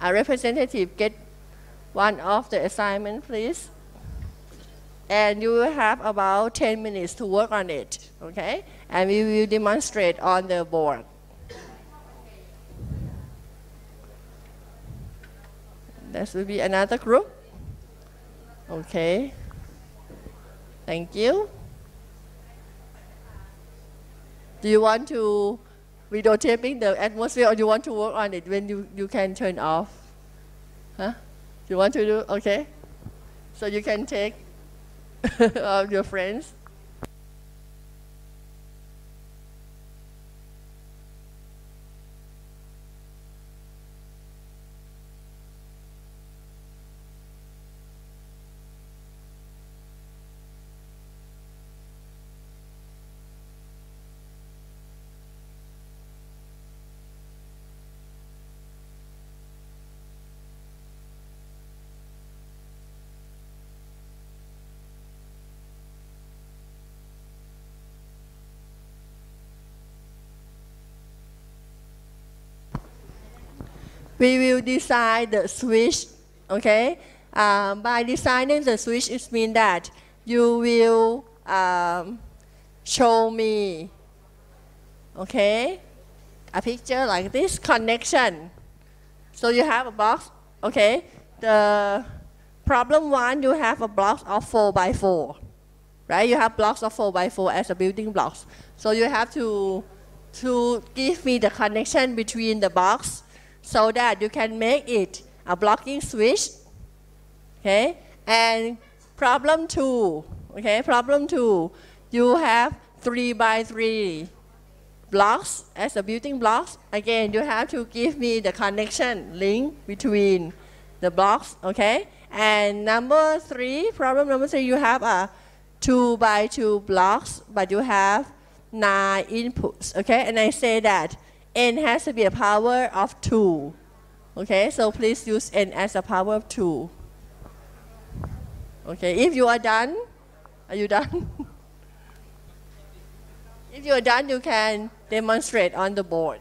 A representative get one of the assignment, please. And you will have about 10 minutes to work on it, okay? And we will demonstrate on the board. This will be another group. Okay. Thank you. Do you want to videotaping the atmosphere or you want to work on it when you, you can turn off? Huh? You want to do? Okay. So you can take your friends. We will design the switch, okay? Um, by designing the switch, it means that you will um, show me, okay, a picture like this connection. So you have a box, okay? The problem one, you have a block of four by four, right? You have blocks of four by four as a building blocks. So you have to to give me the connection between the box so that you can make it a blocking switch. Okay, and problem two. Okay, problem two. You have three by three blocks as a building blocks. Again, you have to give me the connection link between the blocks. Okay, and number three, problem number three, you have a two by two blocks, but you have nine inputs. Okay, and I say that n has to be a power of 2. Okay, so please use n as a power of 2. Okay, if you are done, are you done? if you are done, you can demonstrate on the board.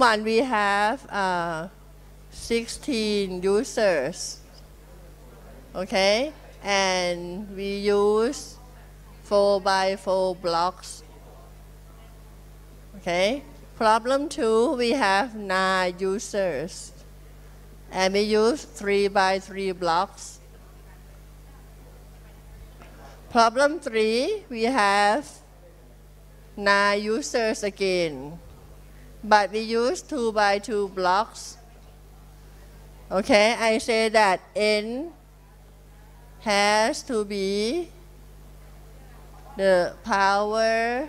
One we have uh, 16 users. Okay? And we use 4 by 4 blocks. Okay? Problem 2 we have 9 users. And we use 3 by 3 blocks. Problem 3 we have 9 users again but we use 2 by 2 blocks. Okay, I say that n has to be the power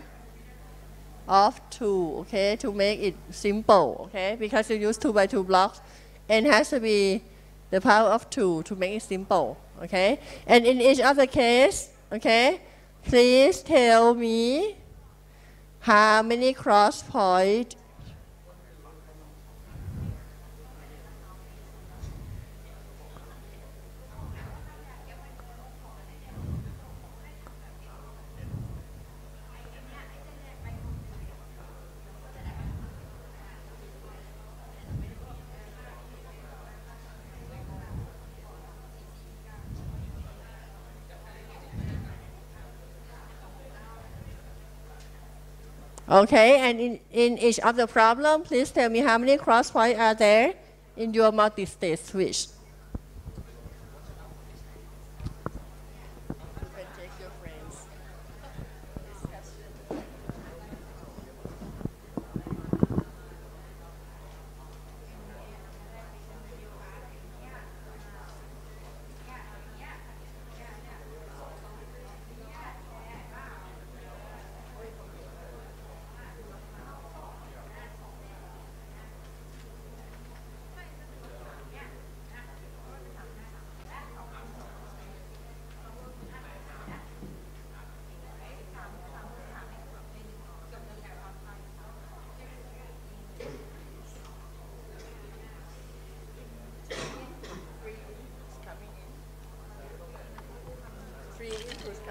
of 2, okay, to make it simple, okay, because you use 2 by 2 blocks, n has to be the power of 2 to make it simple, okay, and in each other case, okay, please tell me how many cross points Okay, and in, in each of the problem, please tell me how many cross points are there in your multi-stage switch.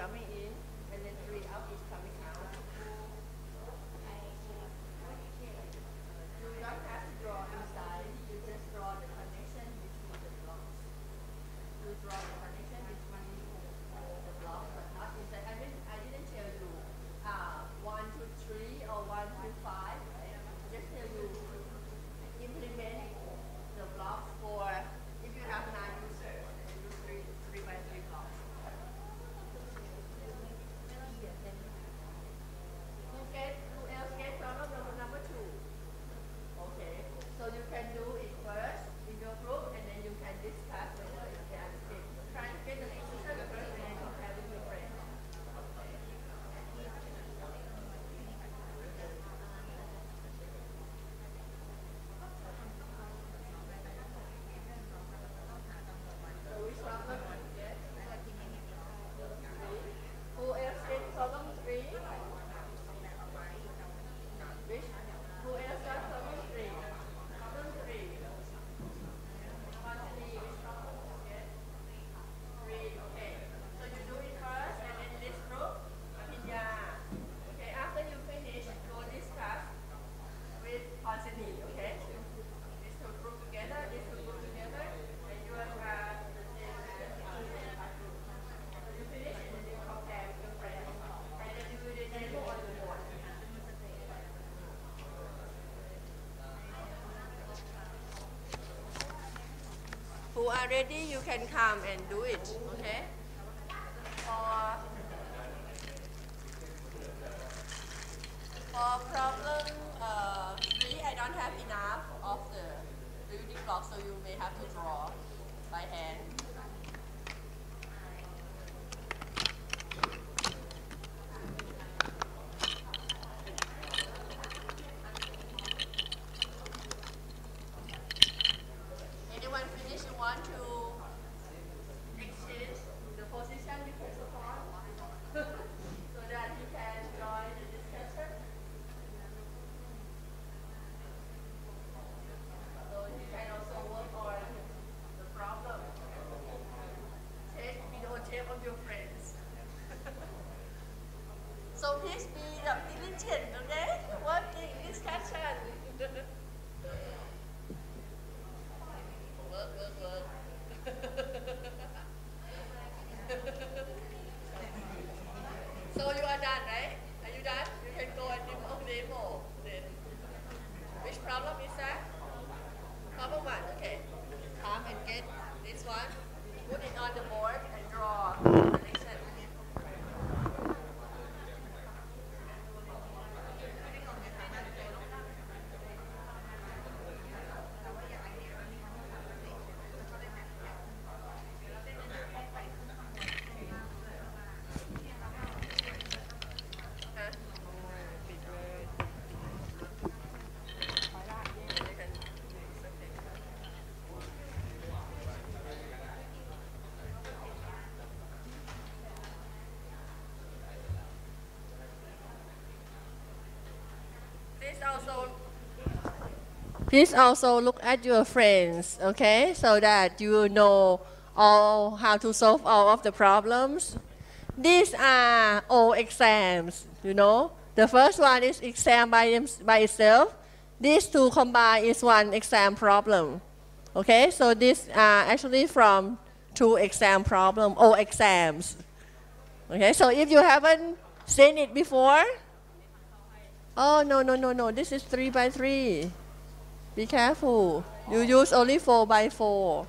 I mean, are ready, you can come and do it, okay? vincendo, né? Ontem okay, eles. Please also, please also look at your friends, okay? So that you know all how to solve all of the problems. These are all exams, you know. The first one is exam by, by itself. These two combined is one exam problem. Okay, so these are actually from two exam problem or exams. Okay, so if you haven't seen it before, Oh, no, no, no, no. This is 3 by 3. Be careful. You use only 4 by 4.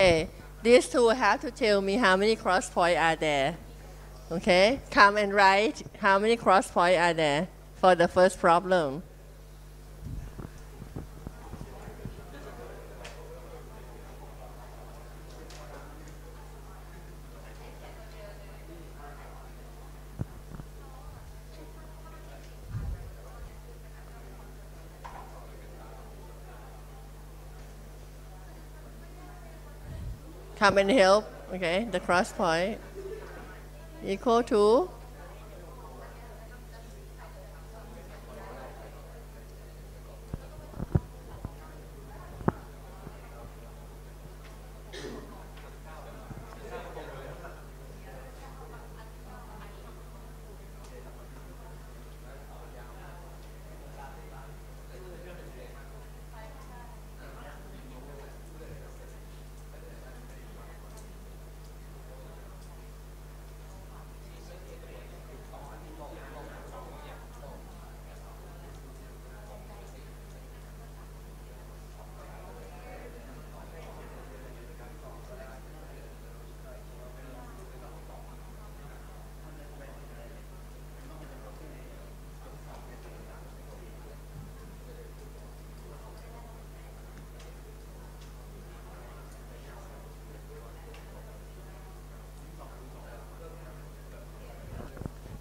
Okay, these two have to tell me how many cross points are there. Okay, come and write how many cross points are there for the first problem. Come and help, okay, the cross point equal to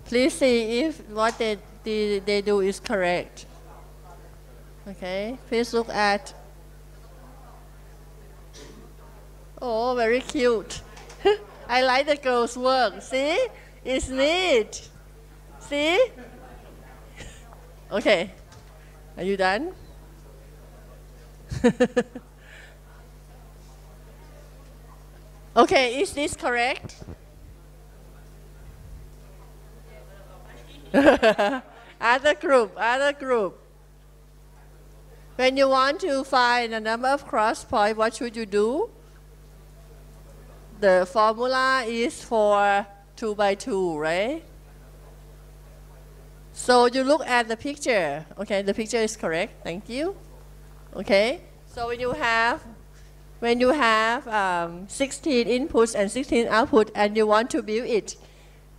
Please see if what they, they, they do is correct. Okay, please look at. Oh, very cute. I like the girl's work. See? It's neat. See? Okay. Are you done? okay, is this correct? other group, other group. When you want to find a number of cross points, what should you do? The formula is for 2 by 2, right? So you look at the picture. Okay, the picture is correct. Thank you. Okay, so when you have when you have um, 16 inputs and 16 outputs and you want to build it,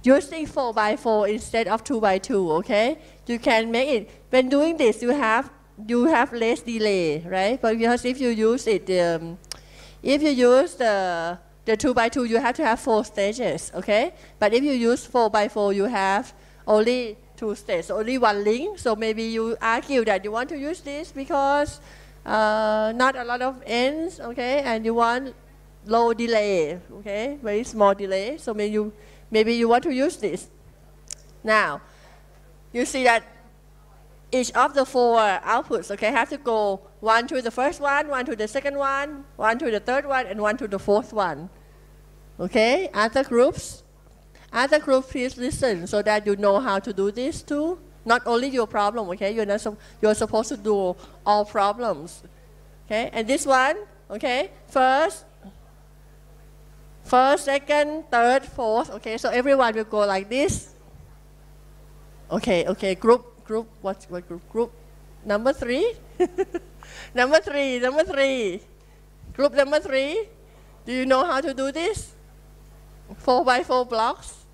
using 4 by 4 instead of 2 by 2, okay? You can make it, when doing this, you have, you have less delay, right? But because if you use it, um, if you use the, the 2 by 2, you have to have 4 stages, okay? But if you use 4 by 4, you have only two stages, only one link. So maybe you argue that you want to use this because uh, not a lot of ends, okay? And you want low delay, okay? Very small delay. So maybe you Maybe you want to use this. Now, you see that each of the four outputs, okay, have to go one to the first one, one to the second one, one to the third one, and one to the fourth one. Okay, other groups, other group, please listen so that you know how to do this too. Not only your problem, okay, you're, not you're supposed to do all problems. Okay, and this one, okay, first, First, second, third, fourth. Okay, so everyone will go like this. Okay, okay, group, group, what, what group? Group number three? number three, number three. Group number three. Do you know how to do this? Four by four blocks.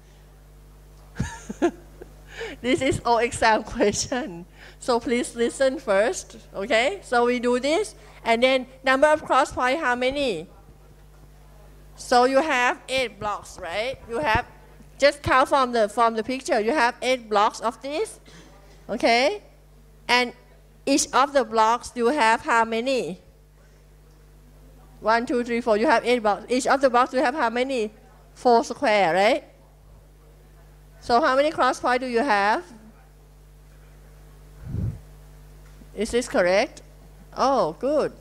this is all exam question. So please listen first, okay? So we do this, and then number of cross point, how many? So you have eight blocks, right? You have, just count from the, from the picture, you have eight blocks of this, okay? And each of the blocks you have how many? One, two, three, four. You have eight blocks. Each of the blocks you have how many? Four square, right? So how many cross points do you have? Is this correct? Oh, good.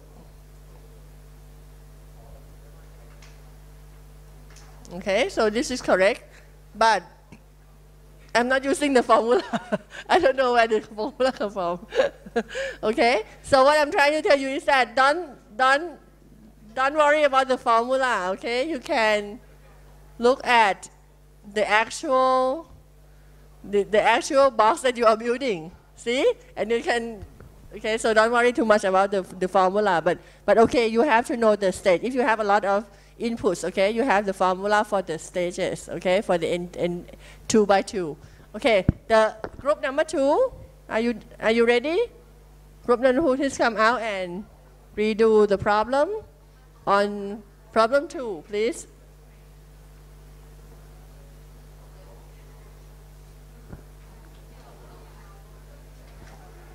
Okay, so this is correct, but I'm not using the formula. I don't know where the formula comes from. okay, so what I'm trying to tell you is that don't, don't, don't worry about the formula, okay? You can look at the actual, the, the actual box that you are building, see? And you can Okay, so don't worry too much about the, the formula, but, but okay, you have to know the state. If you have a lot of inputs, okay, you have the formula for the stages, okay, for the in, in two by two. Okay, the group number two, are you, are you ready? Group number two, please come out and redo the problem on problem two, please.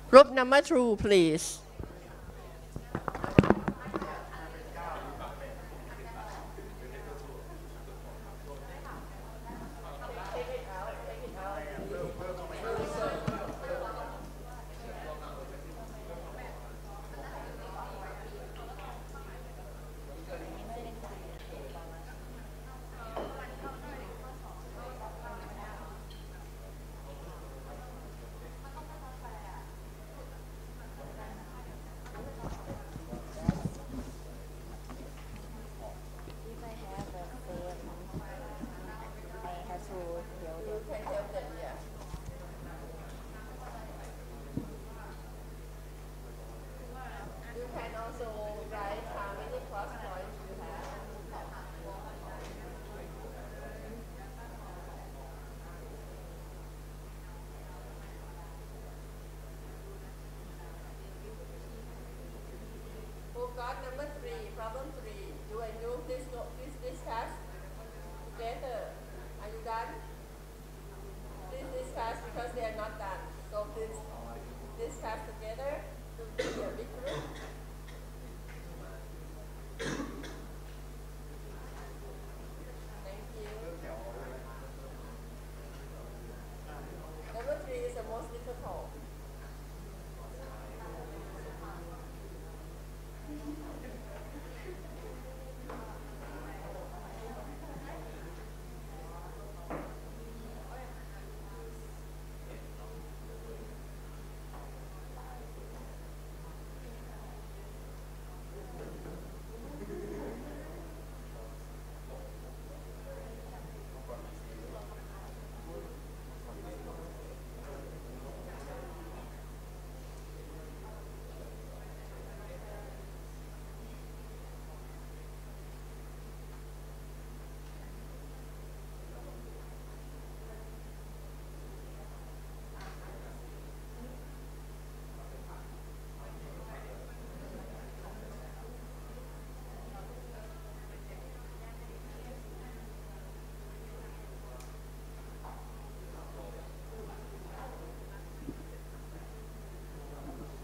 Group number two, please. If I have a phone, I have to tell them. You can also write how many cross points you have. Who got number three, problem three. You and you, please go, please discuss together. Are you done? Please discuss because they are not done. So please discuss together to be a big group. Thank you. Number three is the most difficult.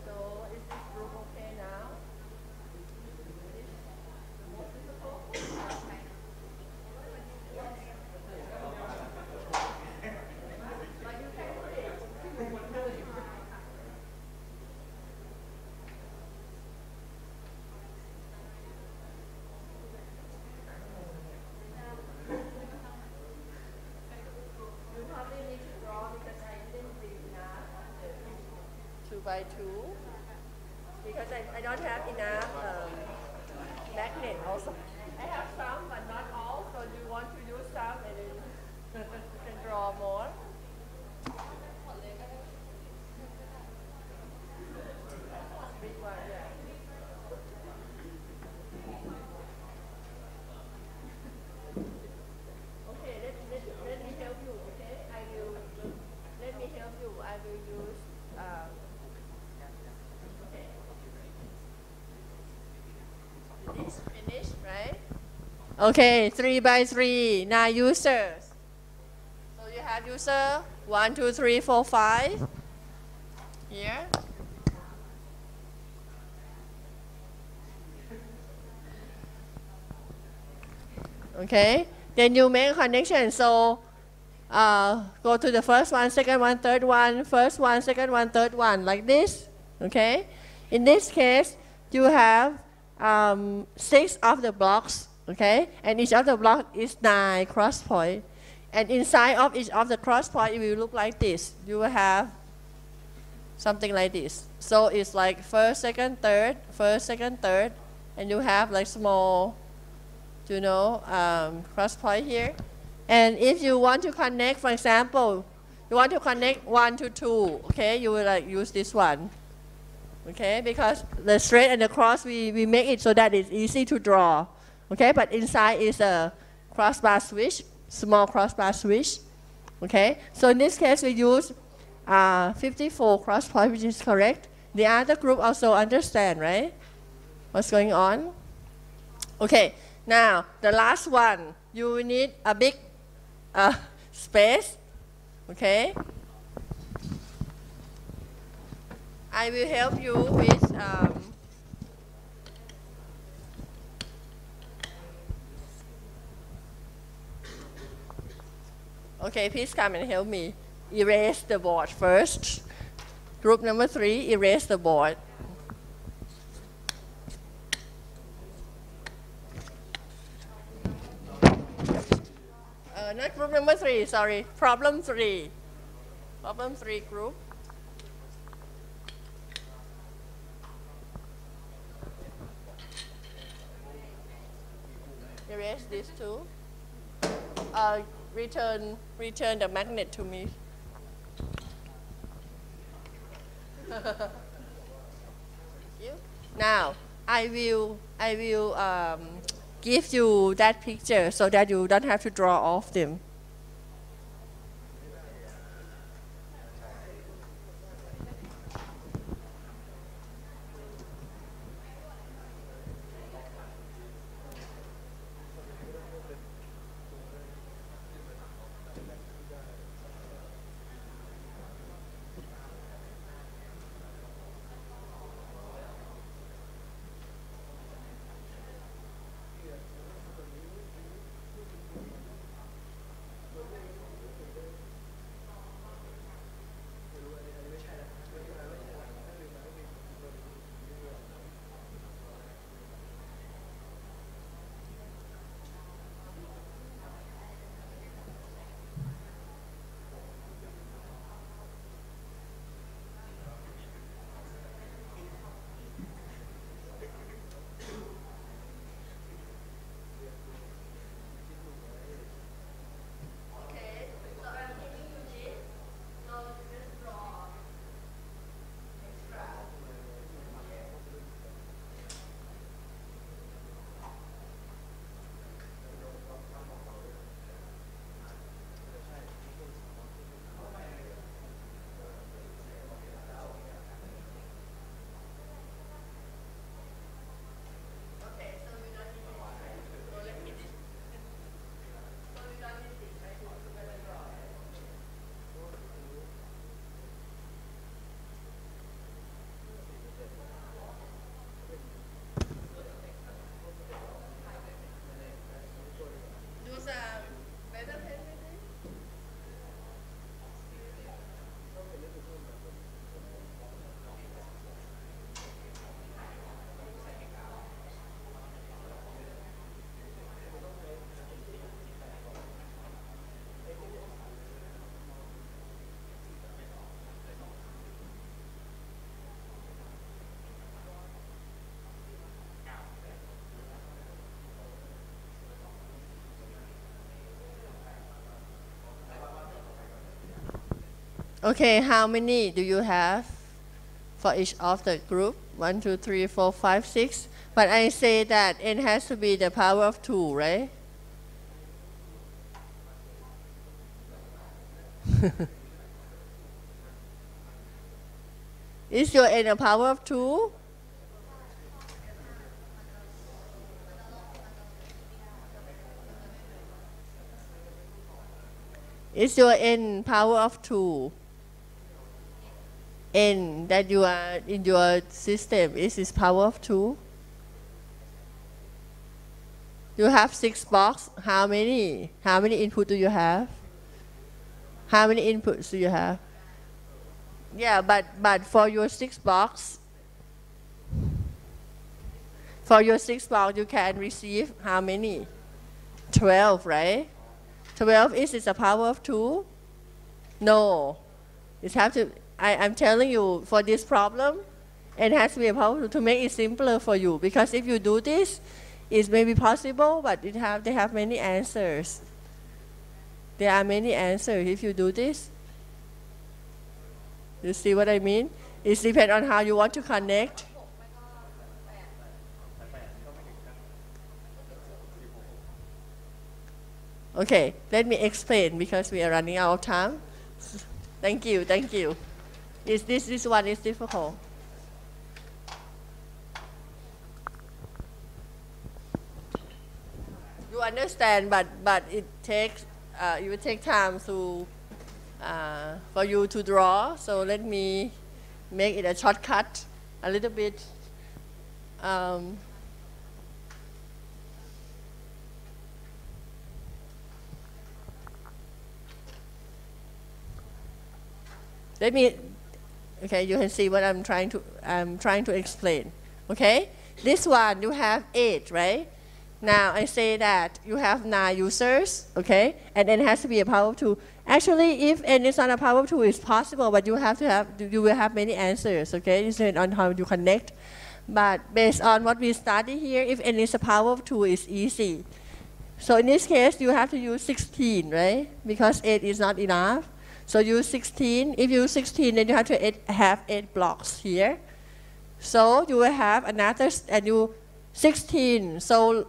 So is this group okay now? You probably need to draw because I didn't do enough on the two by two because I, I don't have enough um, magnet also. I have some but not all, so do you want to use some and then you can draw more? Big one, yeah. Okay, let, let, let me help you, okay? I will, let me help you. I will use, um, okay. Finish, finish, right? Okay, three by three. Now users. So you have user one, two, three, four, five. Here. Okay, then you make connection. So uh, go to the first one, second one, third one, first one, second one, third one, like this. Okay. In this case, you have um, six of the blocks. Okay, and each of the block is nine cross point. And inside of each of the cross point, it will look like this. You will have something like this. So it's like first, second, third, first, second, third, and you have like small, you know, um, cross point here. And if you want to connect, for example, you want to connect one to two, okay, you will like use this one. Okay, because the straight and the cross, we, we make it so that it's easy to draw. Okay, but inside is a crossbar switch, small crossbar switch. Okay, so in this case, we use uh, 54 cross point, which is correct. The other group also understand, right? What's going on? Okay, now the last one, you need a big uh, space. Okay. I will help you with um, Okay, please come and help me. Erase the board first. Group number three, erase the board. Uh, not group number three, sorry. Problem three. Problem three group. Erase these two. Uh, return, return the magnet to me. you. Now, I will, I will um, give you that picture so that you don't have to draw off them. Okay, how many do you have for each of the group? One, two, three, four, five, six. But I say that n has to be the power of two, right? Is your n a power of two? Is your n power of two? N that you are in your system is this power of 2 you have six box. How many how many input do you have? How many inputs do you have? Yeah but but for your six box for your six box you can receive how many? 12 right? 12 is it a power of 2 no. It have to I, I'm telling you, for this problem, it has to be a power to make it simpler for you. Because if you do this, it may be possible, but it have, they have many answers. There are many answers if you do this. You see what I mean? It depends on how you want to connect. Okay, let me explain because we are running out of time. Thank you, thank you. Is this this one is difficult? You understand, but but it takes uh, will take time to uh, for you to draw. So let me make it a shortcut a little bit. Um, let me okay you can see what i'm trying to i'm trying to explain. Okay? This one you have eight right? Now i say that you have nine users okay? And then it has to be a power of two. Actually if n is not a power of two it's possible but you have to have you will have many answers okay? It depends on how you connect. But based on what we study here if n is a power of two it's easy. So in this case you have to use 16 right? Because 8 is not enough so use 16. If you use 16, then you have to eight, have eight blocks here. So you will have another, and you 16. So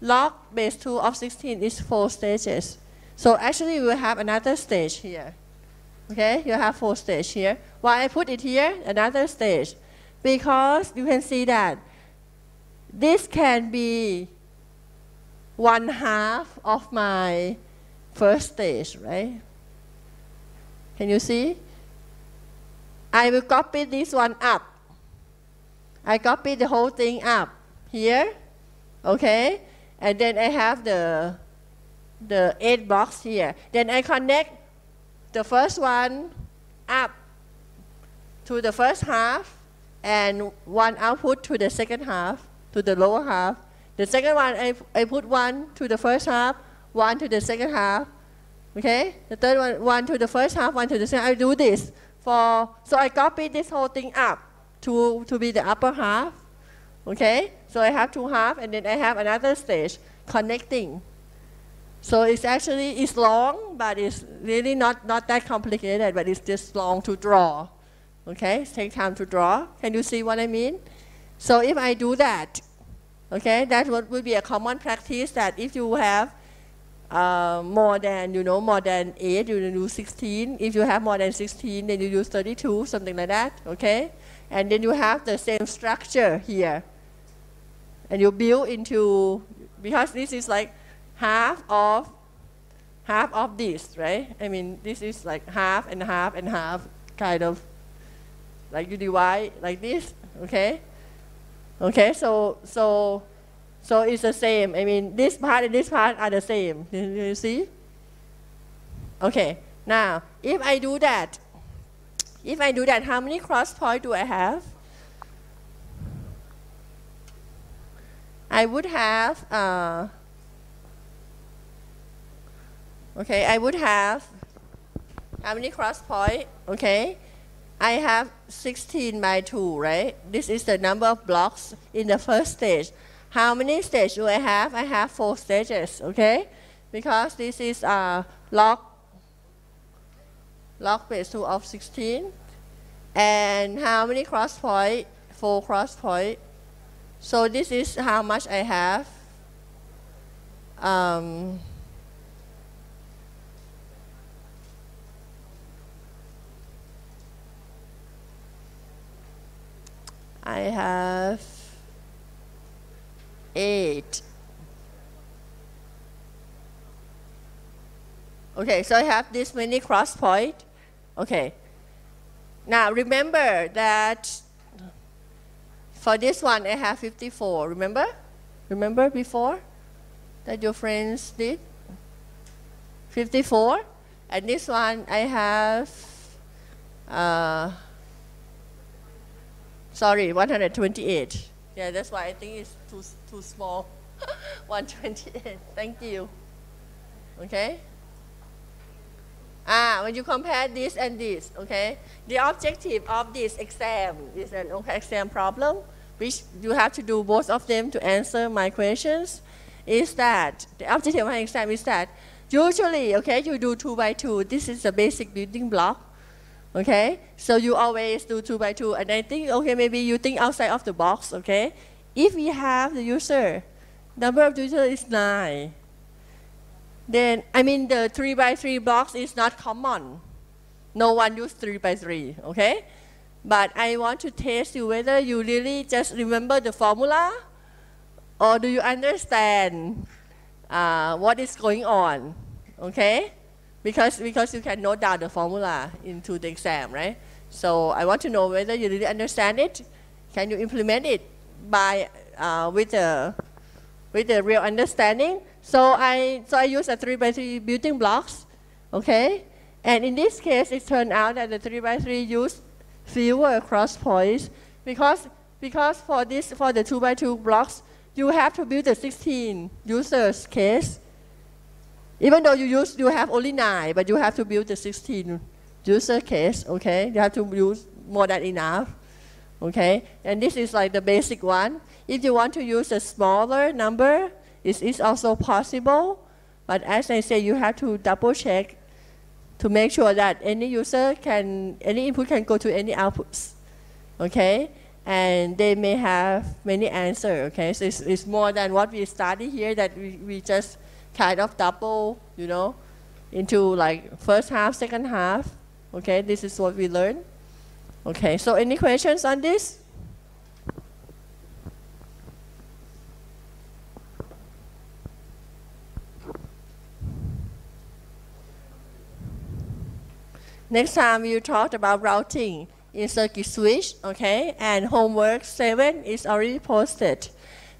log base 2 of 16 is four stages. So actually you will have another stage here. Okay, you have four stage here. Why I put it here, another stage? Because you can see that this can be one half of my first stage, right? Can you see? I will copy this one up. I copy the whole thing up here, okay? And then I have the, the eight box here. Then I connect the first one up to the first half and one output to the second half, to the lower half. The second one, I, I put one to the first half, one to the second half, Okay, the third one, one to the first half, one to the second. I do this for, so I copy this whole thing up to, to be the upper half. Okay, so I have two half and then I have another stage connecting. So it's actually, it's long, but it's really not, not that complicated, but it's just long to draw. Okay, take time to draw. Can you see what I mean? So if I do that, okay, that would be a common practice that if you have uh, more than, you know, more than 8, you use 16. If you have more than 16, then you use 32, something like that, okay? And then you have the same structure here. And you build into, because this is like half of, half of this, right? I mean, this is like half and half and half, kind of, like you divide like this, okay? Okay, so, so so it's the same. I mean, this part and this part are the same. You see? Okay. Now, if I do that, if I do that, how many cross points do I have? I would have, uh, okay, I would have, how many cross points? Okay, I have 16 by 2, right? This is the number of blocks in the first stage. How many stages do I have? I have four stages, okay? Because this is a log, log base 2 of 16. And how many cross point? Four cross point. So this is how much I have. Um, I have 8. Okay, so I have this many cross point. Okay. Now remember that for this one I have 54. Remember? Remember before that your friends did? 54. And this one I have, uh, sorry, 128. Yeah, that's why I think it's too, too small. 128, thank you. Okay? Ah, when you compare this and this, okay? The objective of this exam is an okay exam problem, which you have to do both of them to answer my questions, is that the objective of my exam is that usually, okay, you do two by two. This is the basic building block. Okay, so you always do two by two, and I think okay maybe you think outside of the box. Okay, if we have the user, number of user is nine. Then I mean the three by three box is not common. No one use three by three. Okay, but I want to test you whether you really just remember the formula, or do you understand uh, what is going on. Okay because because you can note down the formula into the exam, right? So I want to know whether you really understand it. Can you implement it by uh, with the with the real understanding? So I so I use a three by three building blocks, okay? And in this case, it turned out that the three by three use fewer cross points because because for this for the two by two blocks, you have to build the 16 users case even though you use, you have only nine, but you have to build the 16 user case, okay? You have to use more than enough, okay? And this is like the basic one. If you want to use a smaller number, it is also possible. But as I say, you have to double check to make sure that any user can, any input can go to any outputs, okay? And they may have many answers, okay? So it's, it's more than what we study here that we, we just kind of double, you know, into like first half, second half. Okay, this is what we learned. Okay, so any questions on this? Next time we talked about routing in circuit switch, okay, and homework 7 is already posted.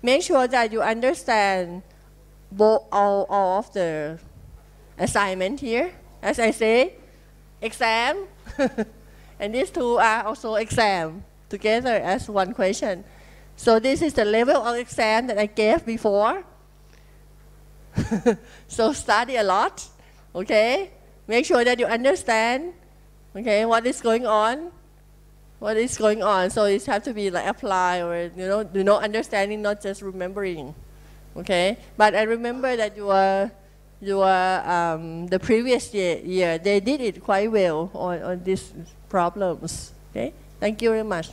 Make sure that you understand all, all of the assignment here. As I say, exam, and these two are also exam together as one question. So this is the level of exam that I gave before. so study a lot, okay? Make sure that you understand, okay, what is going on, what is going on. So it has to be like apply or you know, you know, understanding, not just remembering okay? But I remember that you were, you were um, the previous year, year, they did it quite well on, on these problems, okay? Thank you very much.